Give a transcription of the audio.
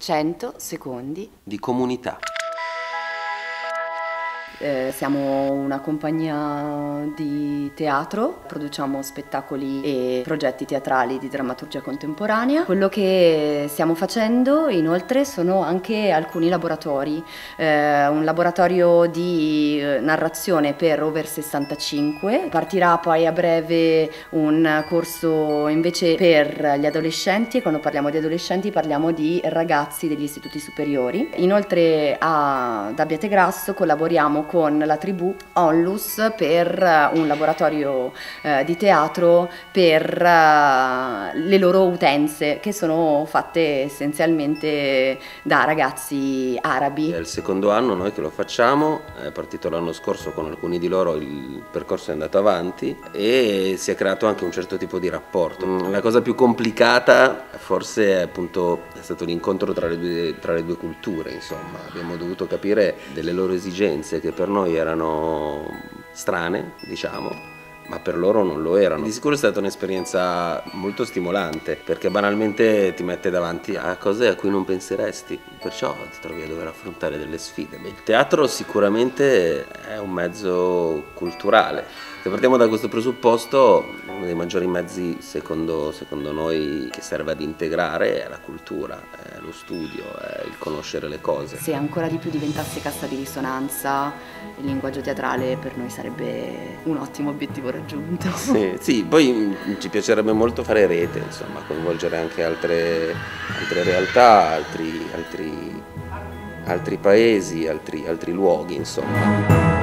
100 secondi di comunità. Eh, siamo una compagnia di teatro, produciamo spettacoli e progetti teatrali di drammaturgia contemporanea. Quello che stiamo facendo inoltre sono anche alcuni laboratori, eh, un laboratorio di eh, narrazione per over 65, partirà poi a breve un corso invece per gli adolescenti e quando parliamo di adolescenti parliamo di ragazzi degli istituti superiori. Inoltre ad Abbiate Grasso collaboriamo con la tribù Onlus per eh, un laboratorio eh, di teatro per eh, le loro utenze che sono fatte essenzialmente da ragazzi arabi. È il secondo anno noi che lo facciamo, è partito l'anno scorso con alcuni di loro, il percorso è andato avanti e si è creato anche un certo tipo di rapporto. Mm, la cosa più complicata forse è appunto è stato l'incontro tra le due, tra le due culture, insomma, abbiamo dovuto capire delle loro esigenze che per noi erano strane, diciamo, ma per loro non lo erano. Di sicuro è stata un'esperienza molto stimolante perché banalmente ti mette davanti a cose a cui non penseresti, perciò ti trovi a dover affrontare delle sfide. Il teatro sicuramente è un mezzo culturale. Se partiamo da questo presupposto, uno dei maggiori mezzi secondo, secondo noi che serve ad integrare è la cultura, è lo studio, è il conoscere le cose. Se ancora di più diventasse cassa di risonanza, il linguaggio teatrale per noi sarebbe un ottimo obiettivo raggiunto. Sì, sì poi ci piacerebbe molto fare rete, insomma, coinvolgere anche altre, altre realtà, altri, altri, altri paesi, altri, altri luoghi, insomma.